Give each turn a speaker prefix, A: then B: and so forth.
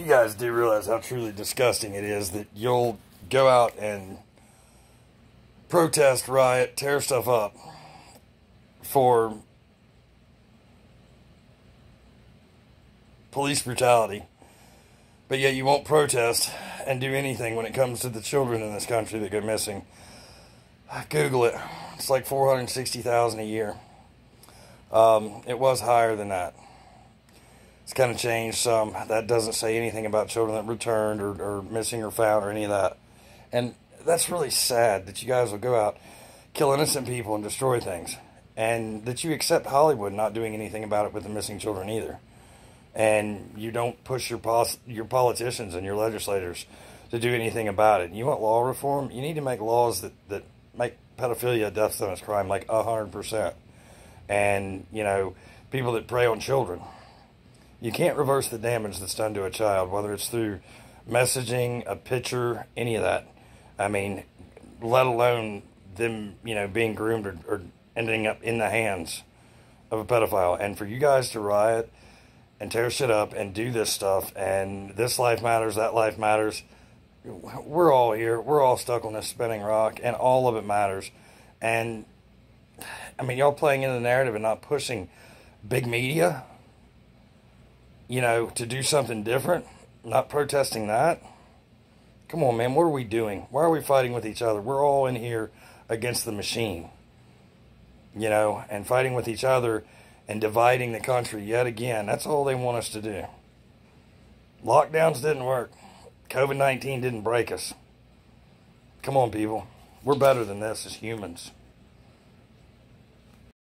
A: you guys do realize how truly disgusting it is that you'll go out and protest, riot, tear stuff up for police brutality, but yet you won't protest and do anything when it comes to the children in this country that go missing. Google it. It's like 460,000 a year. Um, it was higher than that. It's kind of changed some. That doesn't say anything about children that returned or, or missing or found or any of that. And that's really sad that you guys will go out, kill innocent people, and destroy things. And that you accept Hollywood not doing anything about it with the missing children either. And you don't push your pos- your politicians and your legislators to do anything about it. You want law reform? You need to make laws that, that make pedophilia a death sentence crime like 100%. And, you know, people that prey on children. You can't reverse the damage that's done to a child, whether it's through messaging, a picture, any of that. I mean, let alone them, you know, being groomed or, or ending up in the hands of a pedophile. And for you guys to riot and tear shit up and do this stuff and this life matters, that life matters. We're all here. We're all stuck on this spinning rock, and all of it matters. And I mean, y'all playing in the narrative and not pushing big media, you know, to do something different, not protesting that. Come on, man. What are we doing? Why are we fighting with each other? We're all in here against the machine, you know, and fighting with each other and dividing the country yet again. That's all they want us to do. Lockdowns didn't work. COVID 19 didn't break us. Come on, people. We're better than this as humans.